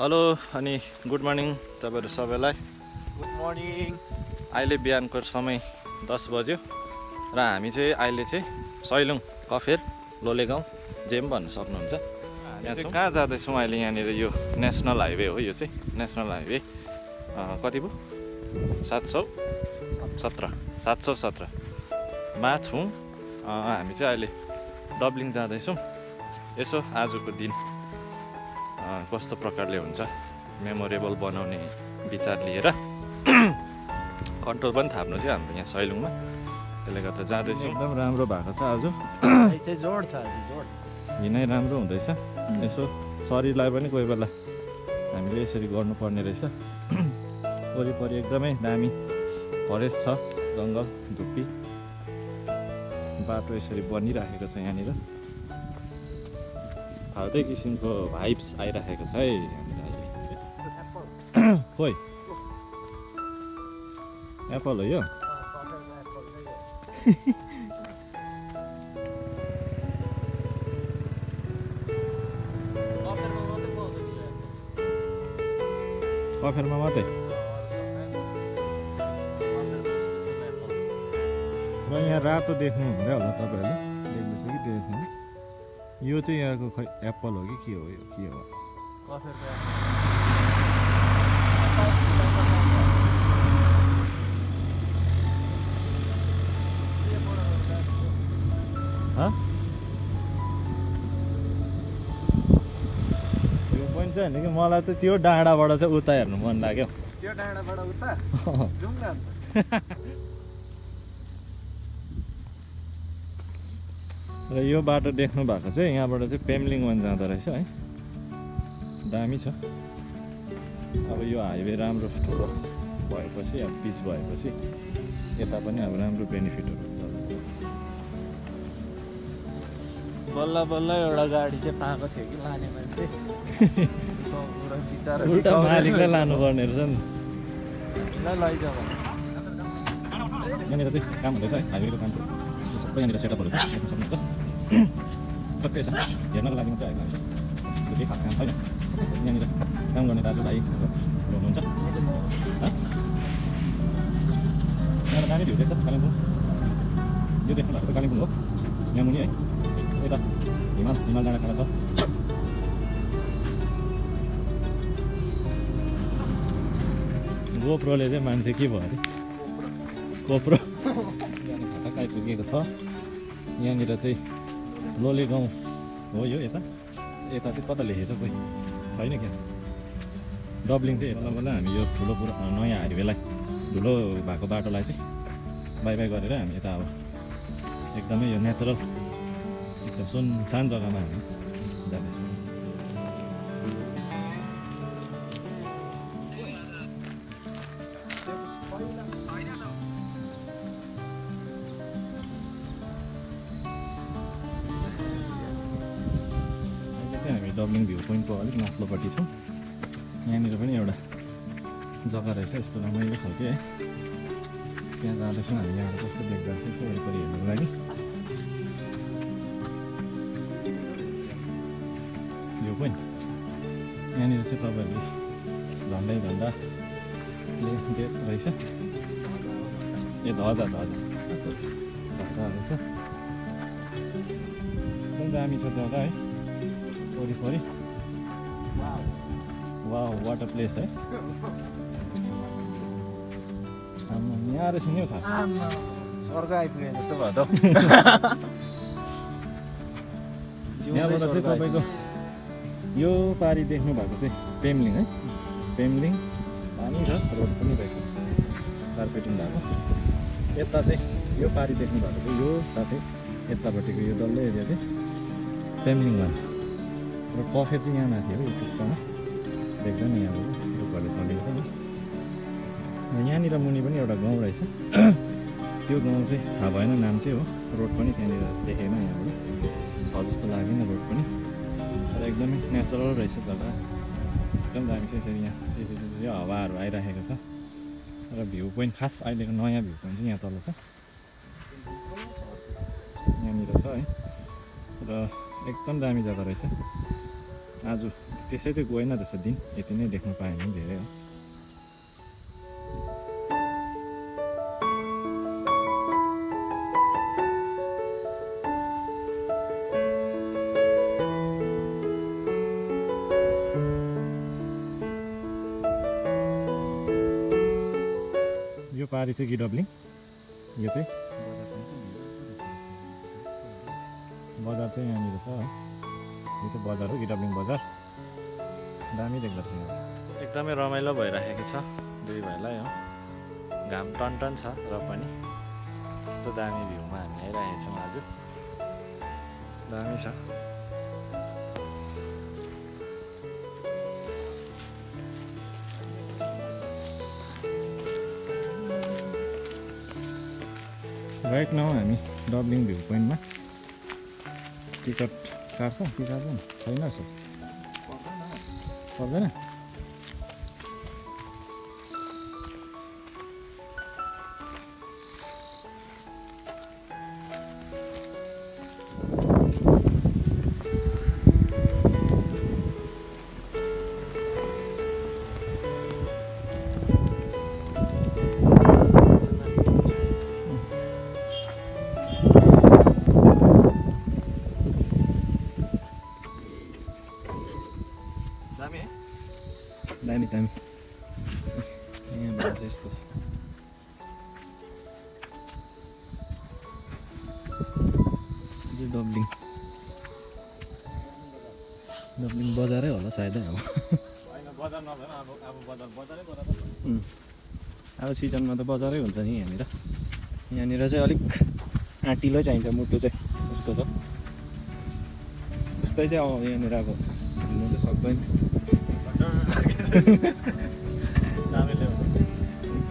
Hello अनि good morning तपाईँहरू सबैलाई। Good morning. अहिले बिहानको समय दस बज्यो र हामी चाहिँ अहिले चाहिँ सैलुङ कफेर लोले गाउँ जे पनि भन्न सक्नुहुन्छ। यहाँ चाहिँ कहाँ जाँदैछौँ अहिले यहाँनिर यो नेसनल हाइवे हो यो चाहिँ नेसनल हाइवे। कति पो सात सौ? सत्र। सात सौ सत्रमा छौँ। हामी चाहिँ अहिले डब्लिङ जाँदैछौँ। यसो आजको दिन। कस्तो प्रकारले हुन्छ? मेमोरेबल बनाउने विचार लिएर कन्ट्रोल पनि थाप्नु चाहिँ हाम्रो यहाँ सैलुङमा। त्यसले गर्दा जाँदैछौँ। एकदम राम्रो भएको छ आज। जोड छ आज जोड। हिँडाइ राम्रो हुँदैछ। यसो शरीरलाई पनि कोही बेला हामीले यसरी गर्नुपर्ने रहेछ। वरिपरि एकदमै दामी फरेस्ट छ जङ्गल धुप्पी। बाटो यसरी बनिराखेको छ यहाँनिर। फाल्टै किसिमको भाइब्स आइराखेको छ है खोइ एप्पल हो यो कफेरमा मात्रै र यहाँ रातो देख्नु हुँदै होला तपाईँहरूले यो चाहिँ यहाँको खै एप्पल हो कि के हो यो? के हो? हँ? यो पनि चाहिँ होइन कि मलाई त त्यो डाँडाबाट चाहिँ उता हेर्नु मन लाग्यो। त्यो डाँडाबाट उता जाउँ न अन्त र यो बाटो देख्नु भएको चाहिँ यहाँबाट चाहिँ पेम्लिङ वन जाँदो रहेछ है। दामी छ। अब यो हाइवे राम्रो ठुलो भएपछि अब पिच भएपछि यता पनि अब राम्रो बेनिफिटहरू हुन्छ बल्ल बल्ल एउटा गाडी चाहिँ पाएको थियो कि लाने मान्छे? पुरा बिचरा उल्टा मालिकलाई लानुपर्ने रहेछ नि। ल लैजाऊ। यहाँनिर चाहिँ काम हुँदैछ है। हाइवेको काम सबै यहाँनिर सेटअपहरू सक्नुहुन्छ सबै छ हेर्नको लागि मात्रै आएको हामी केही खास काम छैन यहाँनिर काम गर्ने दाजुभाइ हुनुहुन्छ हँ? यहाँ दामी भ्यू देख्छ कालिम्पोङ यो देख्नु भएको कालिम्पोङ हो यहाँ मुनि है यता हिमाल हिमाल डाँडा खाना छ गोप्रोले चाहिँ मान्छे के भयो अरे गोप्रो जाने घटक आइपुगेको छ यहाँनिर चाहिँ लोले गाउँ हो यो यता यता चाहिँ कता लेखेको छ कोही छैन क्या डब्लिङ चाहिँ हेर्न बल्ल हामी यो ठुलो पुरा नयाँ हाइवेलाई ठुलो भएको बाटोलाई चाहिँ बाई बाई गरेर हामी यता अब एकदमै यो नेचुरल एकदम सुनसान जग्गामा हामी डब्लिङ भ्यू पोइन्टको अलिक माथिल्लोपट्टि छौँ। यहाँनिर पनि एउटा जग्गा रहेछ यस्तो रमाइलो खालको। है त्यहाँ जाँदैछौँ हामी यहाँ कस्तो देख्दा चाहिँ यसो वरिपरि हेर्नुको लागि। यो पनि यहाँनिर चाहिँ तपाईँहरूले झन्डै दिएको रहेछ। ए हजुर हजुर ध्वजा रहेछ। एकदम दामी छ जग्गा है। वरिपरि वा वाटर प्लेस है यहाँ रहेछ नि हौ स्वर्ग आइपुगे जस्तो भयो त यहाँबाट चाहिँ तपाईँको यो पारी देख्नु भएको चाहिँ पेम्लिङ है? पेम्लिङ पानी छ रोड पनि रहेछ। कार्पेटिङ भएको। यता चाहिँ यो पारी देख्नु भएको चाहिँ यो साथै यतापट्टिको यो डल्लै एरिया चाहिँ पेम्लिङ र कफे चाहिँ यहाँ माथि हो टुप्पामा देख्दा नि यहाँबाट रुखहरूले चलेको छ यहाँनिर मुनि पनि एउटा गाउँ रहेछ। त्यो गाउँ चाहिँ थाहा भएन नाम चाहिँ हो। रोड पनि त्यहाँनिर देखेन यहाँबाट। छ जस्तो लागेन रोड पनि। तर एकदमै नेचुरल रहेछ जग्गा। एकदम दामी चाहिँ यसरी यहाँ। सिसी यो हावाहरू आइराखेको छ। र भ्यू पोइन्ट खास अहिलेको नयाँ भ्यू पोइन्ट चाहिँ यहाँ तल छ। यहाँनिर छ है। र एकदम दामी जग्गा रहेछ। आज त्यसै चाहिँ गएन रहेछ दिन। यति नै देख्न पाएँ भने धेरै हो। यो पारी चाहिँ गिडब्लिङ। यो चाहिँ बजार चाहिँ यहाँनिर छ। है यो चाहिँ बजार हो गिडब्लिङ बजार। दामी देख्दो रहेछ एकदमै रमाइलो भइराखेको छ दुई भाइलाई हो। घाम टन टन छ र पनि यस्तो दामी भ्यूमा हामी आइरहेको छौँ आज। दामी छ। गएको नहौँ हामी डब्लिङ भ्यू पोइन्टमा टिकट काट्छ कि काट्दैन छैन जस्तो पर्दैन अब सिजनमा त बजारै हुन्छ नि यहाँनिर। यहाँनिर चाहिँ अलिक आँटिलो चाहिन्छ मुटु चाहिँ। यस्तो छ। यस्तै चाहिँ अब यहाँनिर अब। हिँड्नु चाहिँ सक्दैन।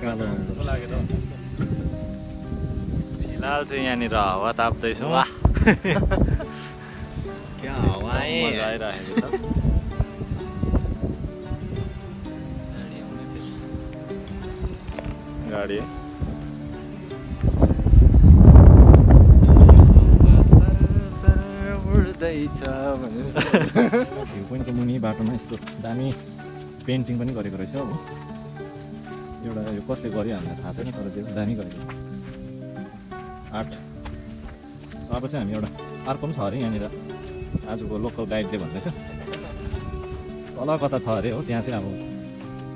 कालो फिलहाल चाहिँ यहाँनिर हावा ताप्दैछौँ। क्या हावा मजा आइरहेको छ। गाडी। भ्यू पोइन्टको मुनि बाटोमा यस्तो दामी पेन्टिङ पनि गरेको रहेछ हो। एउटा यो कसले गर्यो हामीलाई थाहा छैन तर त्यो दामी गरेको आर्ट अब चाहिँ हामी एउटा अर्को पनि छ अरे यहाँनिर। आजको लोकल गाइडले भन्दैछ। तल कता छ अरे हो त्यहाँ चाहिँ अब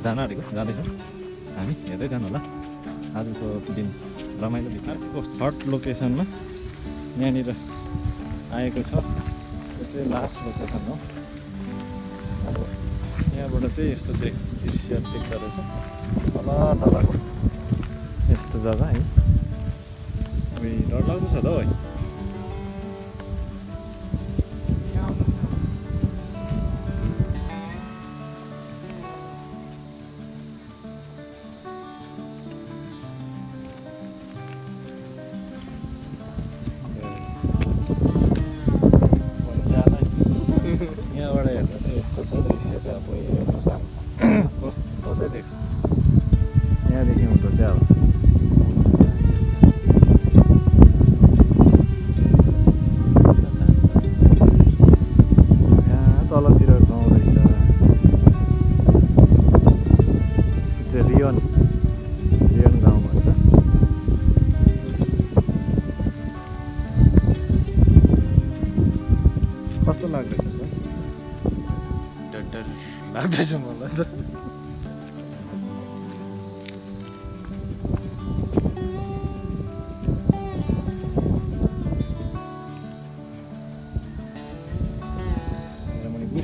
जान आँटेको जाँदैछौँ। हामी हेर्दै जानु होला। आजको दिन रमाइलो बित्यो थर्ड लोकेसनमा यहाँनिर आएको छ। यो चाहिँ लास्ट लोकेसन हो। अब यहाँबाट चाहिँ यस्तो देख दृश्य देख्दो रहेछ। तल तलको। यस्तो जग्गा है। उयो डरलाग्दो छ त हौ है।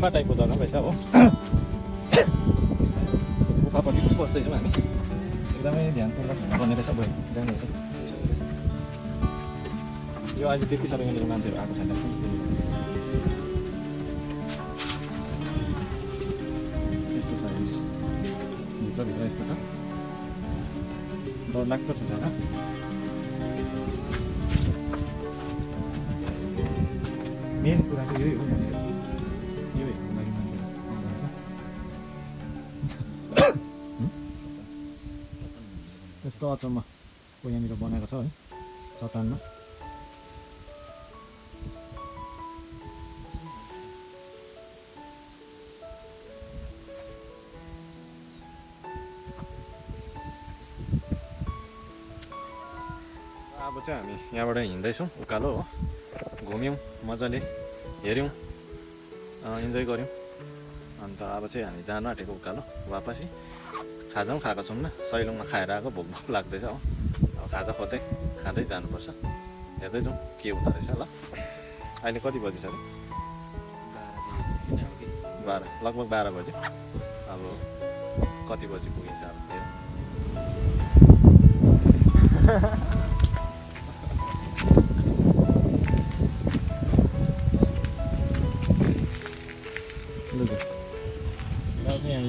गुफा टाइपको जग्गा रहेछ हो गुफापट्टि पनि बस्दैछौँ हामी एकदमै ध्यानपूर्वक पर्ने रहेछ गयो जाने रहेछ यो अहिले त्यति साह्रो यहाँनिर मान्छेहरू आएको छैन यस्तो छ भित्रभित्र यस्तो छ डर लाग्दो छ जग्गा मेन कुरा चाहिँ यही हो यस्तो अचम्म को यहाँनिर बनाएको छ है चट्टानमा अब चाहिँ हामी यहाँबाट हिँड्दैछौँ उकालो हो। घुम्यौँ मजाले हेऱ्यौँ इन्जोय गऱ्यौँ। अन्त अब चाहिँ हामी जान आँटेको उकालो वापसी। खाजा पनि खाएको छौँ न। सैलुङमा खाएर आएको भोक भोक लाग्दैछ हो। अब खाजा खोज्दै खाँदै जानुपर्छ। हेर्दै जाउँ के हुँदो रहेछ ल। अहिले कति बजी छ अरे बाह्र। लगभग बाह्र बज्यो अब कति बजी पुगिन्छ अब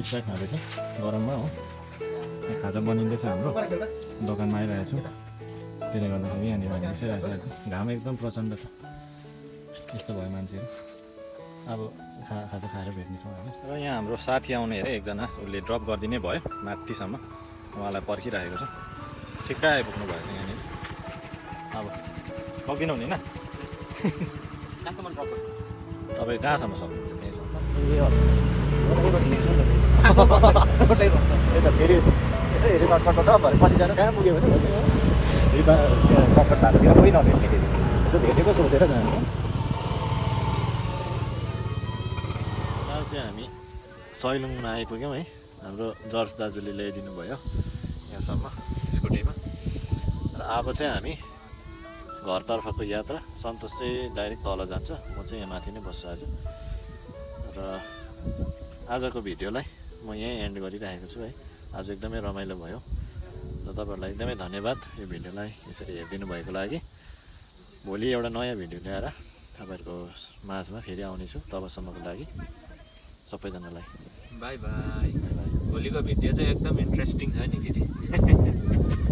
स्प्राइट खाँदैछ गरममा हो। खाजा बनिँदैछ हाम्रो। दोकानमा आइरहेको छु। त्यसले गर्दाखेरि यहाँनिर हामी बसिरहेको छ। घाम एकदम प्रचण्ड छ। यस्तो भयो मान्छेहरू। अब खा खाजा खाएर भेट्नेछौँ हामी। र यहाँ हाम्रो साथी आउने अरे एकजना। उसले ड्रप गरिदिने भयो माथिसम्म। उहाँलाई पर्खिरहेको छ। ठिक्कै आइपुग्नु भएको छ यहाँनिर? अब सकिनु हुने कहाँसम्म ड्रप तपाईँ कहाँसम्म सक्नुहुन्छ? त्यहीँसम्म। यता फेरि यसो हेरि सर्टकट छ भरे पछि जानु। कहाँ भने चाहिँ हामी सैलुङमा आइपुग्यौँ है। हाम्रो जर्ज दाजुले ल्याइदिनु भयो यहाँसम्म स्कुटीमा। र अब चाहिँ हामी घरतर्फको यात्रा। सन्तोष चाहिँ डाइरेक्ट तल जान्छ। म चाहिँ यहाँ माथि नै बस्छु आज। र आजको भिडियोलाई म यहीँ एन्ड गरिरहेको छु है। आज एकदमै रमाइलो भयो र तपाईँहरूलाई एकदमै धन्यवाद यो भिडियोलाई यसरी हेरिदिनु भएको लागि। भोलि एउटा नयाँ भिडियो ल्याएर तपाईँहरूको माझमा फेरि आउनेछु तबसम्मको लागि। सबैजनालाई। By by. भोलिको भिडियो चाहिँ एकदम इन्ट्रेस्टिङ छ नि फेरि।